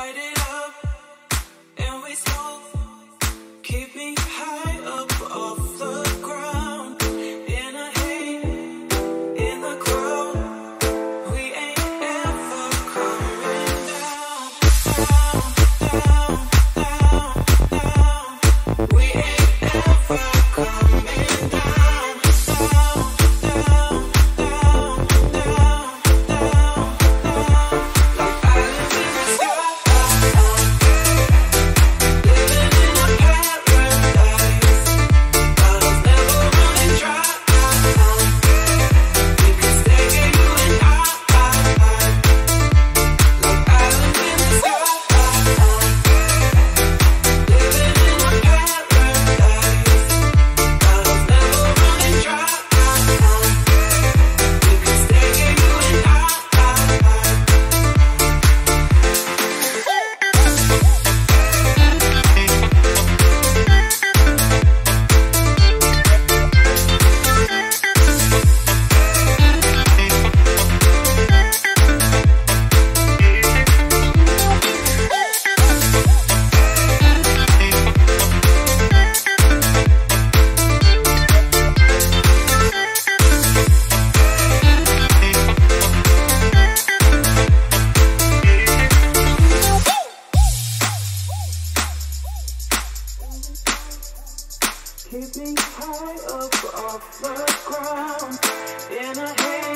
fighting Keep me high up off the ground in a hand.